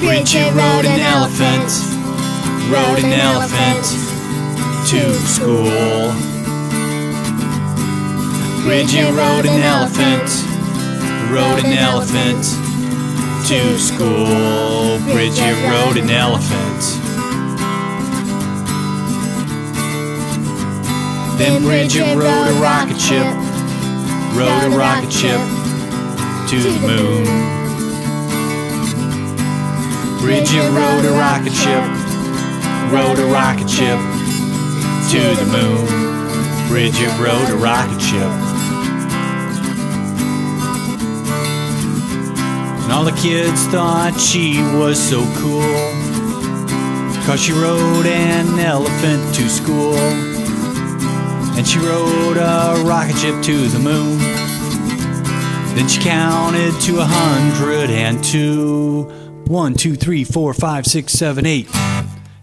Bridget rode an elephant, rode an elephant to school. Bridget rode an elephant, rode an elephant to school. Bridget rode an elephant. Then Bridget rode a rocket ship, rode a rocket ship to the moon. Bridget rode a rocket ship, rode a rocket ship to the moon. Bridget rode a rocket ship. And all the kids thought she was so cool. Cause she rode an elephant to school. And she rode a rocket ship to the moon. Then she counted to a hundred and two. One, two, three, four, five, six, seven, eight.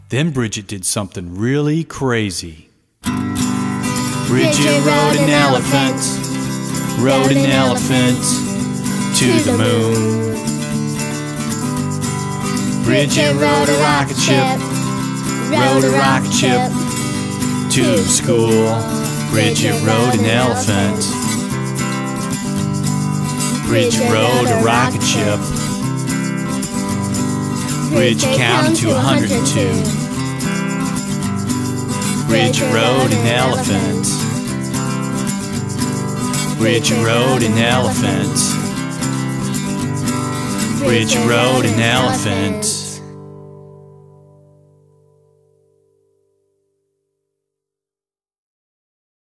Then Bridget did something really crazy. Bridget rode an elephant, rode an elephant to the moon. Bridget rode a rocket ship, rode a rocket ship to school. Bridget rode an elephant. Bridget rode a rocket ship. Bridget counted to 102. Bridget rode an elephant. Bridget rode an elephant. Bridget rode an elephant.